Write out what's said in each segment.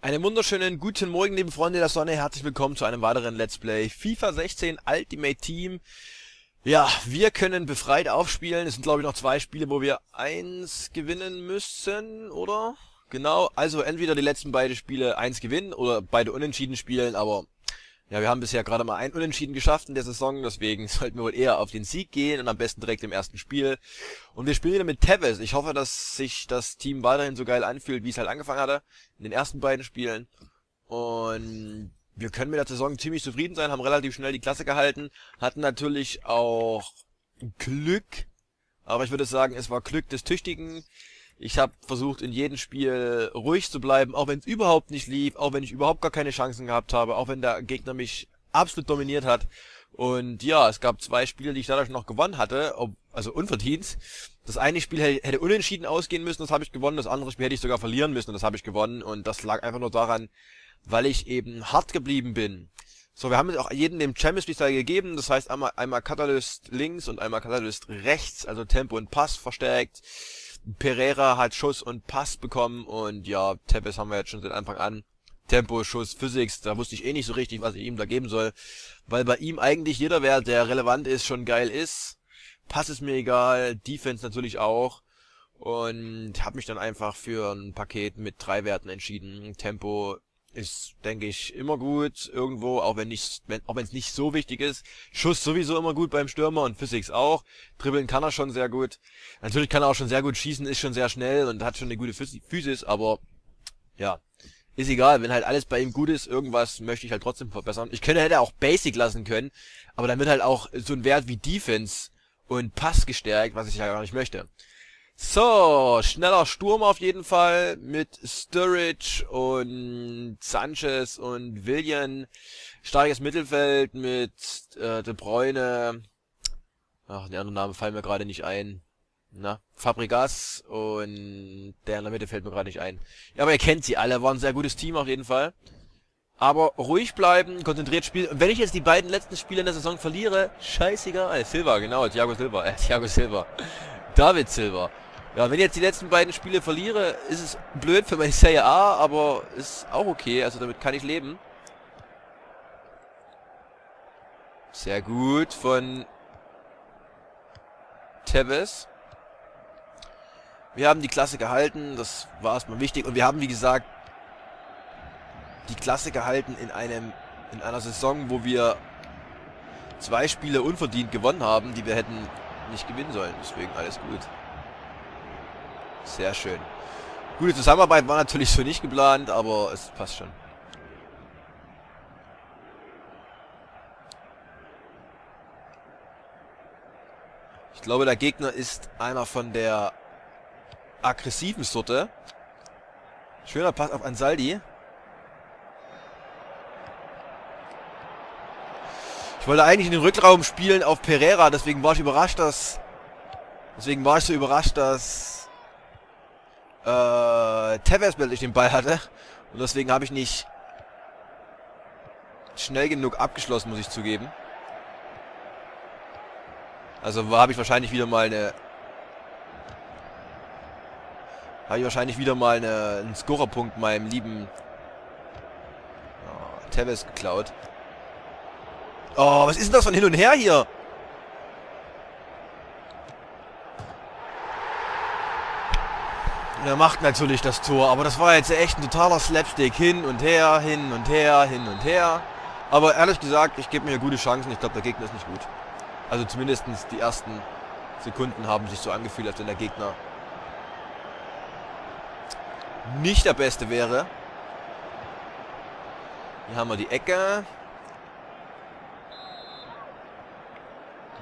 Einen wunderschönen guten Morgen, liebe Freunde der Sonne. Herzlich willkommen zu einem weiteren Let's Play FIFA 16 Ultimate Team. Ja, wir können befreit aufspielen. Es sind, glaube ich, noch zwei Spiele, wo wir eins gewinnen müssen, oder? Genau, also entweder die letzten beiden Spiele eins gewinnen oder beide unentschieden spielen, aber ja, wir haben bisher gerade mal ein Unentschieden geschafft in der Saison, deswegen sollten wir wohl eher auf den Sieg gehen und am besten direkt im ersten Spiel. Und wir spielen wieder mit Tevez. Ich hoffe, dass sich das Team weiterhin so geil anfühlt, wie es halt angefangen hatte in den ersten beiden Spielen. Und wir können mit der Saison ziemlich zufrieden sein, haben relativ schnell die Klasse gehalten, hatten natürlich auch Glück, aber ich würde sagen, es war Glück des Tüchtigen. Ich habe versucht, in jedem Spiel ruhig zu bleiben, auch wenn es überhaupt nicht lief, auch wenn ich überhaupt gar keine Chancen gehabt habe, auch wenn der Gegner mich absolut dominiert hat. Und ja, es gab zwei Spiele, die ich dadurch noch gewonnen hatte, ob, also unverdient. Das eine Spiel hätte unentschieden ausgehen müssen, das habe ich gewonnen. Das andere Spiel hätte ich sogar verlieren müssen, das habe ich gewonnen. Und das lag einfach nur daran, weil ich eben hart geblieben bin. So, wir haben jetzt auch jeden dem Champions League Style gegeben. Das heißt einmal, einmal Catalyst links und einmal Catalyst rechts, also Tempo und Pass verstärkt. Pereira hat Schuss und Pass bekommen und ja, Tepes haben wir jetzt schon seit Anfang an. Tempo, Schuss, Physics, da wusste ich eh nicht so richtig, was ich ihm da geben soll, weil bei ihm eigentlich jeder Wert, der relevant ist, schon geil ist. Pass ist mir egal, Defense natürlich auch und habe mich dann einfach für ein Paket mit drei Werten entschieden. Tempo ist, denke ich, immer gut irgendwo, auch wenn nicht, wenn, auch wenn es nicht so wichtig ist. Schuss sowieso immer gut beim Stürmer und Physics auch. Dribbeln kann er schon sehr gut. Natürlich kann er auch schon sehr gut schießen, ist schon sehr schnell und hat schon eine gute Physis, aber ja, ist egal, wenn halt alles bei ihm gut ist, irgendwas möchte ich halt trotzdem verbessern. Ich könnte hätte auch Basic lassen können, aber dann wird halt auch so ein Wert wie Defense und Pass gestärkt, was ich ja gar nicht möchte. So, schneller Sturm auf jeden Fall mit Sturridge und Sanchez und William. Starkes Mittelfeld mit äh, De Bruyne. Ach, die anderen Namen fallen mir gerade nicht ein. Na, Fabregas und der in der Mitte fällt mir gerade nicht ein. Ja, aber ihr kennt sie alle, war ein sehr gutes Team auf jeden Fall. Aber ruhig bleiben, konzentriert spielen. Und wenn ich jetzt die beiden letzten Spiele in der Saison verliere, scheißegal. Silva, genau, Thiago Silva, äh, Thiago Silva. David Silva. Ja, wenn ich jetzt die letzten beiden Spiele verliere, ist es blöd für meine Serie A, aber ist auch okay. Also damit kann ich leben. Sehr gut von Tevez. Wir haben die Klasse gehalten, das war erstmal wichtig. Und wir haben, wie gesagt, die Klasse gehalten in einem in einer Saison, wo wir zwei Spiele unverdient gewonnen haben, die wir hätten nicht gewinnen sollen. Deswegen alles gut. Sehr schön. Gute Zusammenarbeit war natürlich so nicht geplant, aber es passt schon. Ich glaube, der Gegner ist einer von der aggressiven Sorte. Schöner Pass auf Ansaldi. Ich wollte eigentlich in den Rückraum spielen auf Pereira, deswegen war ich überrascht, dass... Deswegen war ich so überrascht, dass äh, Tevez plötzlich den Ball hatte. Und deswegen habe ich nicht schnell genug abgeschlossen, muss ich zugeben. Also habe ich wahrscheinlich wieder mal eine... Habe ich wahrscheinlich wieder mal eine, einen Scorerpunkt meinem lieben oh, Tevez geklaut. Oh, was ist denn das von hin und her hier? Er macht natürlich das Tor, aber das war jetzt echt ein totaler Slapstick. Hin und her, hin und her, hin und her. Aber ehrlich gesagt, ich gebe mir gute Chancen. Ich glaube, der Gegner ist nicht gut. Also zumindest die ersten Sekunden haben sich so angefühlt, als wenn der Gegner nicht der Beste wäre. Hier haben wir die Ecke.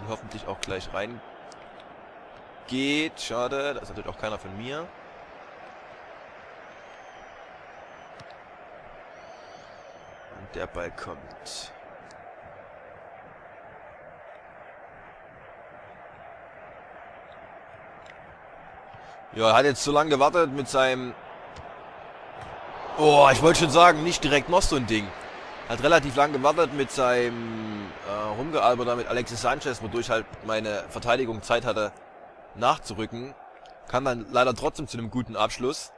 Die hoffentlich auch gleich rein geht. Schade, da ist natürlich auch keiner von mir. Der Ball kommt. Ja, er hat jetzt so lange gewartet mit seinem... Oh, ich wollte schon sagen, nicht direkt noch so ein Ding. Hat relativ lang gewartet mit seinem äh, Rumgealber mit Alexis Sanchez, wodurch halt meine Verteidigung Zeit hatte nachzurücken. Kam dann leider trotzdem zu einem guten Abschluss.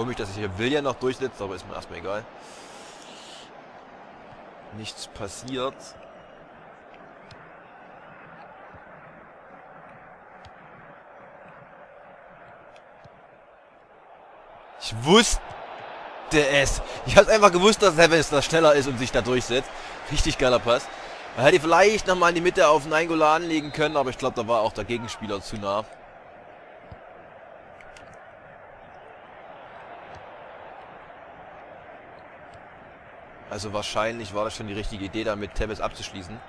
Komisch, dass sich hier William noch durchsetzt, aber ist mir erstmal egal. Nichts passiert. Ich wusste es. Ich habe einfach gewusst, dass Heavens da schneller ist und sich da durchsetzt. Richtig geiler Pass. Er hätte vielleicht nochmal in die Mitte auf Nainggolan legen können, aber ich glaube, da war auch der Gegenspieler zu nah. Also wahrscheinlich war das schon die richtige Idee, da mit Tevez abzuschließen.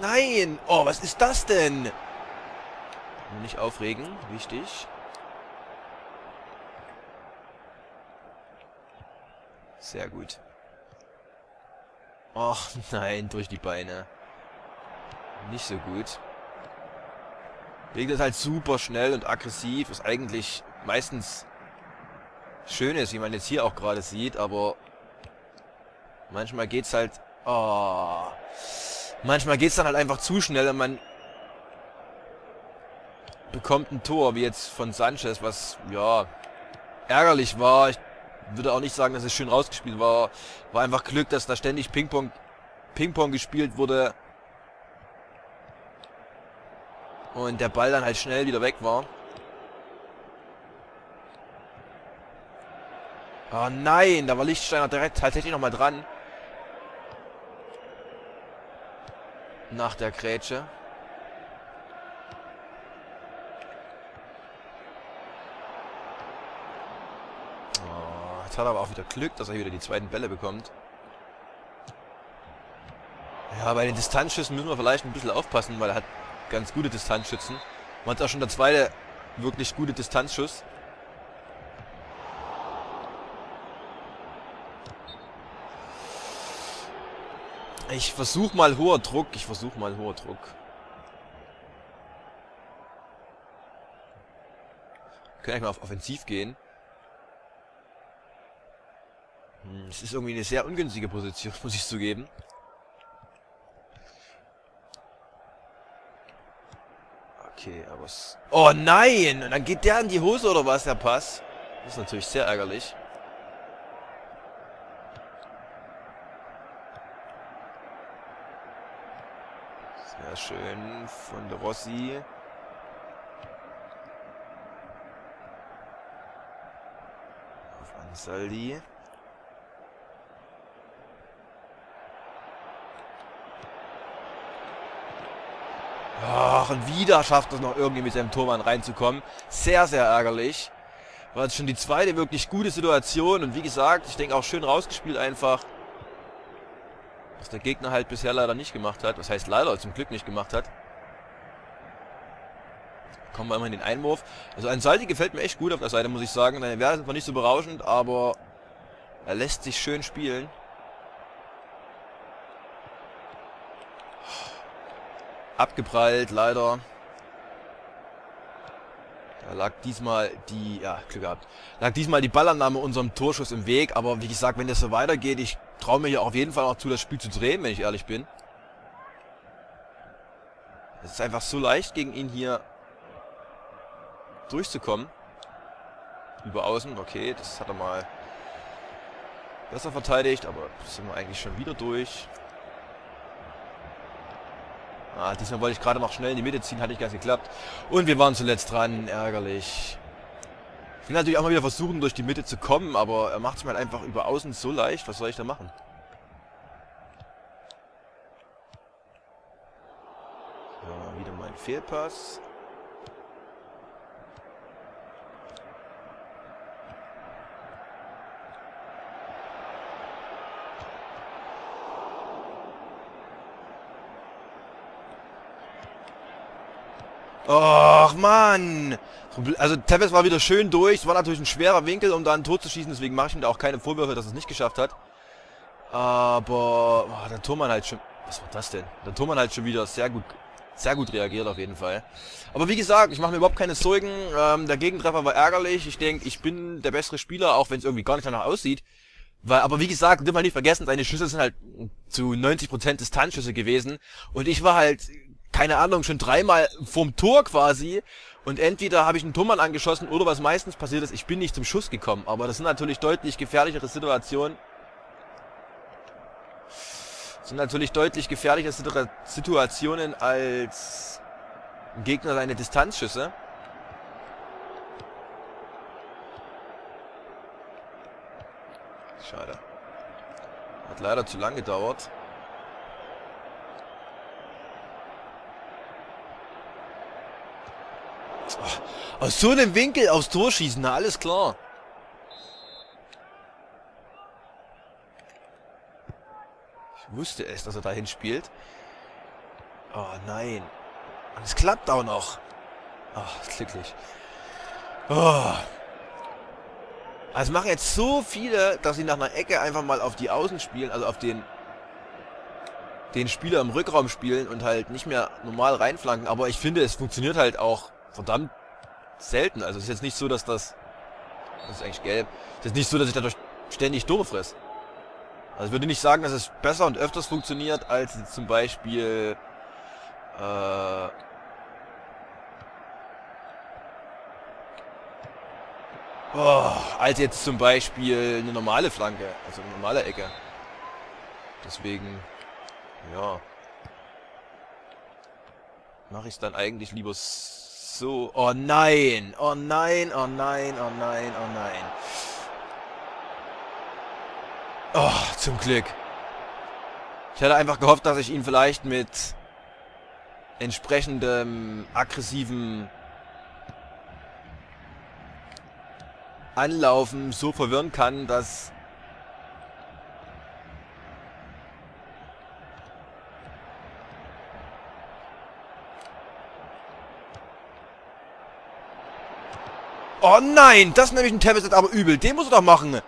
Nein! Oh, was ist das denn? Nicht aufregen, wichtig. Sehr gut. Ach nein, durch die Beine. Nicht so gut. Wegen das halt super schnell und aggressiv, ist eigentlich meistens schön ist, wie man jetzt hier auch gerade sieht, aber manchmal geht's halt... Oh, manchmal geht's dann halt einfach zu schnell und man bekommt ein Tor, wie jetzt von Sanchez, was, ja, ärgerlich war. Ich würde auch nicht sagen, dass es schön rausgespielt war. War einfach Glück, dass da ständig Ping-Pong Ping-Pong gespielt wurde. Und der Ball dann halt schnell wieder weg war. Oh nein, da war Lichtsteiner direkt tatsächlich nochmal dran. Nach der Grätsche. Jetzt hat er aber auch wieder Glück, dass er wieder die zweiten Bälle bekommt. Ja, bei den Distanzschüssen müssen wir vielleicht ein bisschen aufpassen, weil er hat ganz gute Distanzschützen. Man hat auch schon der zweite wirklich gute Distanzschuss. Ich versuche mal hoher Druck. Ich versuche mal hoher Druck. Wir können eigentlich mal auf Offensiv gehen. Hm, es ist irgendwie eine sehr ungünstige Position, muss ich zugeben. Okay, aber es... Oh nein! Und dann geht der in die Hose oder was, der Pass? Das ist natürlich sehr ärgerlich. Schön von der Rossi. Auf Ansaldi. Ach, und wieder schafft es noch irgendwie mit seinem Tormann reinzukommen. Sehr, sehr ärgerlich. War jetzt schon die zweite wirklich gute Situation. Und wie gesagt, ich denke auch schön rausgespielt einfach. Was der Gegner halt bisher leider nicht gemacht hat. Was heißt leider, zum Glück nicht gemacht hat. Kommen wir immer in den Einwurf. Also ein Salti gefällt mir echt gut auf der Seite, muss ich sagen. Seine Werte sind zwar nicht so berauschend, aber er lässt sich schön spielen. Abgeprallt, leider. Da lag diesmal die, ja, Glück gehabt, lag diesmal die Ballannahme unserem Torschuss im Weg. Aber wie gesagt, wenn das so weitergeht, ich traue mir hier auf jeden Fall noch zu, das Spiel zu drehen, wenn ich ehrlich bin. Es ist einfach so leicht, gegen ihn hier durchzukommen. Über außen, okay, das hat er mal besser verteidigt, aber sind wir eigentlich schon wieder durch. Ah, diesmal wollte ich gerade noch schnell in die Mitte ziehen, hat nicht ganz geklappt. Und wir waren zuletzt dran, ärgerlich. Ich will natürlich auch mal wieder versuchen, durch die Mitte zu kommen, aber er macht es mir halt einfach über außen so leicht. Was soll ich da machen? So, wieder mein Fehlpass. Och, Mann. Also Tevez war wieder schön durch. Es war natürlich ein schwerer Winkel, um da ein Tor zu schießen. Deswegen mache ich ihm da auch keine Vorwürfe, dass er es nicht geschafft hat. Aber oh, der Tormann halt schon... Was war das denn? Der Tormann halt schon wieder sehr gut sehr gut reagiert auf jeden Fall. Aber wie gesagt, ich mache mir überhaupt keine Sorgen. Ähm, der Gegentreffer war ärgerlich. Ich denke, ich bin der bessere Spieler, auch wenn es irgendwie gar nicht danach aussieht. Weil, aber wie gesagt, dürfen wir nicht vergessen, seine Schüsse sind halt zu 90% Distanzschüsse gewesen. Und ich war halt keine Ahnung, schon dreimal vorm Tor quasi. Und entweder habe ich einen Tormann angeschossen oder was meistens passiert ist, ich bin nicht zum Schuss gekommen. Aber das sind natürlich deutlich gefährlichere Situationen. Das sind natürlich deutlich gefährlichere Situationen als Gegner seine Distanzschüsse. Schade. Hat leider zu lang gedauert. Oh, aus so einem Winkel aufs Tor schießen, na alles klar. Ich wusste es, dass er dahin spielt. Oh nein. Und es klappt auch noch. Oh, glücklich. Oh. Also machen jetzt so viele, dass sie nach einer Ecke einfach mal auf die Außen spielen, also auf den den Spieler im Rückraum spielen und halt nicht mehr normal reinflanken. Aber ich finde, es funktioniert halt auch verdammt selten. Also es ist jetzt nicht so, dass das... Das ist eigentlich gelb. Es ist jetzt nicht so, dass ich dadurch ständig Tore fress. Also ich würde nicht sagen, dass es besser und öfters funktioniert, als zum Beispiel... Äh, Oh, als jetzt zum Beispiel eine normale Flanke, also eine normale Ecke. Deswegen, ja. Mache ich es dann eigentlich lieber so. Oh nein, oh nein, oh nein, oh nein, oh nein. Oh, zum Glück. Ich hätte einfach gehofft, dass ich ihn vielleicht mit entsprechendem aggressiven Anlaufen so verwirren kann, dass Oh nein, das ist nämlich ein Tablet aber übel. Den muss er doch machen.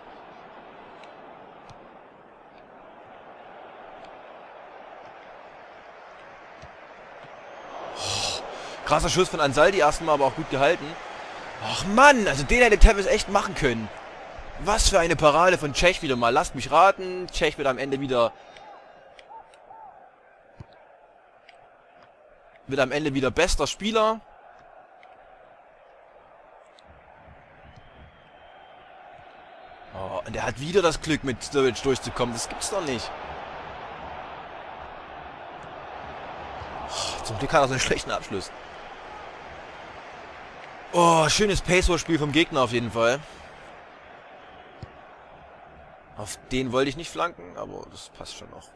Oh, krasser Schuss von Ansaldi erstmal, aber auch gut gehalten. Ach Mann, also den hätte Tevez echt machen können. Was für eine Parade von Tschech wieder mal. Lasst mich raten. Tschech wird am Ende wieder... Wird am Ende wieder bester Spieler. Und er hat wieder das Glück, mit Sturridge durchzukommen. Das gibt's doch nicht. Oh, zum Glück hat er so einen schlechten Abschluss. Oh, schönes Pace-War-Spiel vom Gegner auf jeden Fall. Auf den wollte ich nicht flanken, aber das passt schon noch.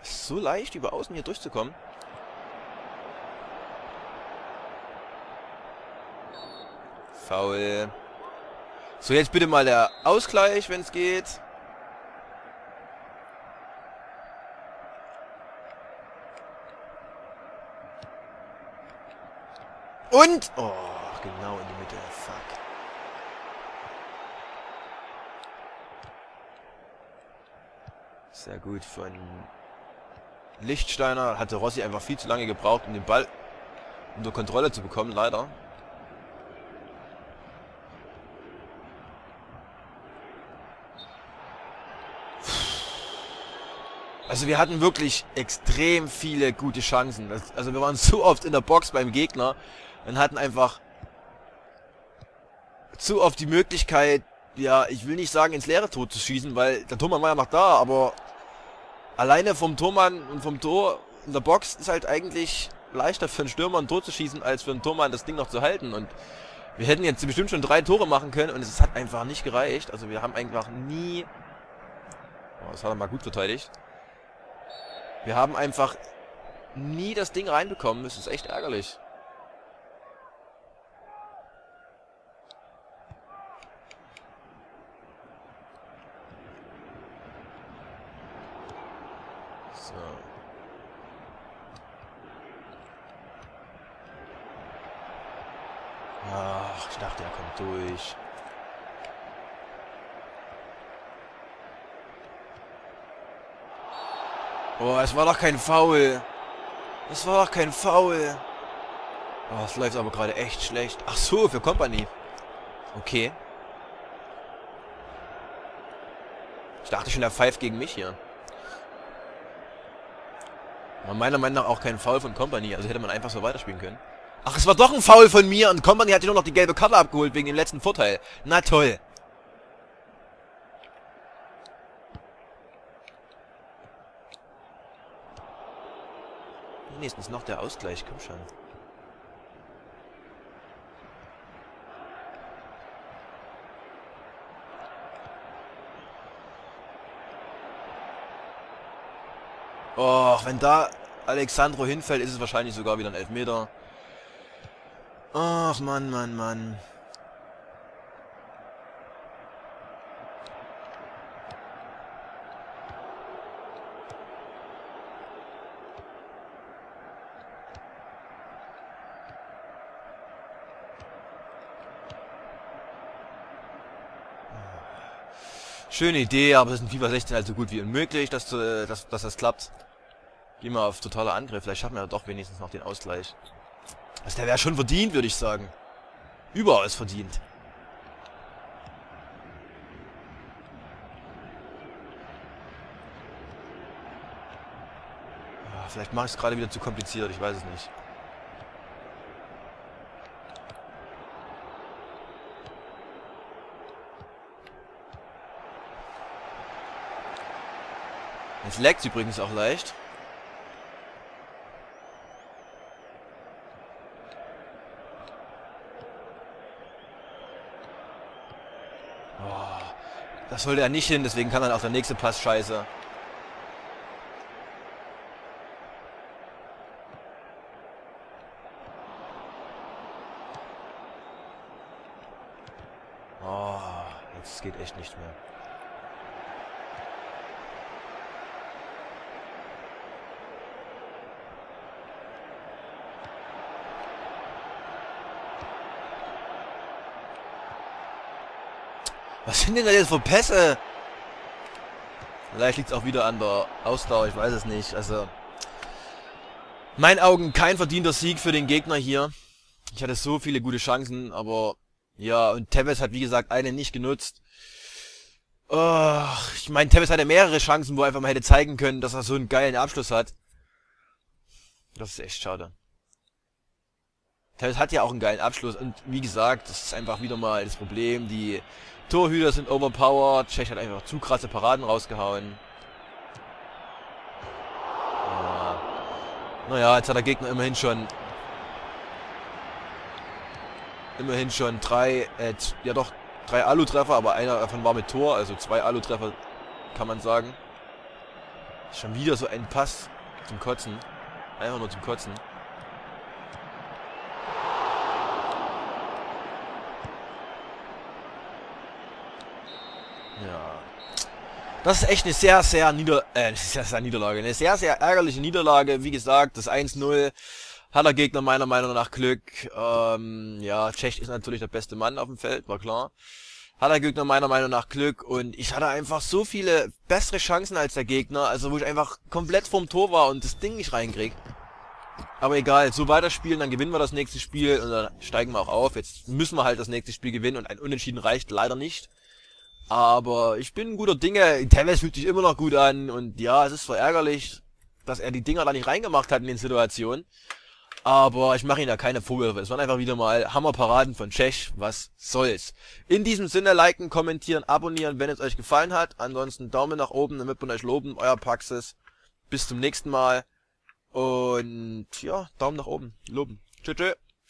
So leicht, über außen hier durchzukommen. Foul. So, jetzt bitte mal der Ausgleich, wenn es geht. Und... Oh, genau in die Mitte. Fuck. Sehr gut von Lichtsteiner. Hatte Rossi einfach viel zu lange gebraucht, um den Ball unter Kontrolle zu bekommen, leider. Also wir hatten wirklich extrem viele gute Chancen. Also wir waren so oft in der Box beim Gegner und hatten einfach zu oft die Möglichkeit, ja, ich will nicht sagen ins leere Tor zu schießen, weil der Tormann war ja noch da, aber alleine vom Tormann und vom Tor in der Box ist halt eigentlich leichter für einen Stürmer ein Tor zu schießen, als für einen Tormann das Ding noch zu halten und wir hätten jetzt bestimmt schon drei Tore machen können und es hat einfach nicht gereicht. Also wir haben einfach nie... Oh, das hat er mal gut verteidigt. Wir haben einfach nie das Ding reinbekommen. Das ist echt ärgerlich. durch. Oh, es war doch kein Foul. Es war doch kein Foul. Oh, es läuft aber gerade echt schlecht. Ach so, für Company. Okay. Ich dachte schon, der pfeift gegen mich hier. War meiner Meinung nach auch kein Foul von Company, also hätte man einfach so weiterspielen können. Ach, es war doch ein Foul von mir und Company hat sich nur noch die gelbe Karte abgeholt wegen dem letzten Vorteil. Na toll. Wenigstens noch der Ausgleich, komm schon. Och, wenn da Alexandro hinfällt, ist es wahrscheinlich sogar wieder ein Elfmeter. Ach, Mann, Mann, Mann. Schöne Idee, aber es ist in FIFA 16 halt so gut wie unmöglich, dass, äh, dass, dass das klappt. Gehen wir auf totaler Angriff. Vielleicht schaffen wir doch wenigstens noch den Ausgleich. Also der wäre schon verdient, würde ich sagen. Überall verdient. Ja, vielleicht mache ich es gerade wieder zu kompliziert, ich weiß es nicht. Jetzt leckt übrigens auch leicht. Oh, das sollte er nicht hin, deswegen kann dann auch der nächste Pass scheiße. Oh, jetzt geht echt nicht mehr. Was sind denn da jetzt für Pässe? Vielleicht liegt es auch wieder an der Ausdauer, ich weiß es nicht. Also, meinen Augen kein verdienter Sieg für den Gegner hier. Ich hatte so viele gute Chancen, aber ja, und Tevez hat wie gesagt eine nicht genutzt. Oh, ich meine, Tevez hatte mehrere Chancen, wo er einfach mal hätte zeigen können, dass er so einen geilen Abschluss hat. Das ist echt schade. Tevez hat ja auch einen geilen Abschluss und wie gesagt, das ist einfach wieder mal das Problem. Die Torhüter sind overpowered. Tschech hat einfach zu krasse Paraden rausgehauen. Ja. Naja, jetzt hat der Gegner immerhin schon immerhin schon drei, äh, ja doch, drei Alu-Treffer, aber einer davon war mit Tor, also zwei Alu-Treffer, kann man sagen. Schon wieder so ein Pass zum Kotzen. Einfach nur zum Kotzen. Das ist echt eine sehr, sehr, Nieder äh, sehr, sehr Niederlage. Eine sehr, sehr ärgerliche Niederlage. Wie gesagt, das 1-0 hat der Gegner meiner Meinung nach Glück. Ähm, ja, Tschech ist natürlich der beste Mann auf dem Feld, war klar. Hat der Gegner meiner Meinung nach Glück und ich hatte einfach so viele bessere Chancen als der Gegner, also wo ich einfach komplett vorm Tor war und das Ding nicht reinkrieg. Aber egal, so weiterspielen, dann gewinnen wir das nächste Spiel und dann steigen wir auch auf. Jetzt müssen wir halt das nächste Spiel gewinnen und ein Unentschieden reicht leider nicht. Aber ich bin guter Dinge. Tevez fühlt sich immer noch gut an. Und ja, es ist zwar ärgerlich, dass er die Dinger da nicht reingemacht hat in den Situationen. Aber ich mache ihn da keine Vorwürfe. Es waren einfach wieder mal Hammerparaden von Tschech. Was soll's. In diesem Sinne liken, kommentieren, abonnieren, wenn es euch gefallen hat. Ansonsten Daumen nach oben, damit wir euch loben. Euer Paxis. Bis zum nächsten Mal. Und ja, Daumen nach oben. Loben. Tschüss. tschüss.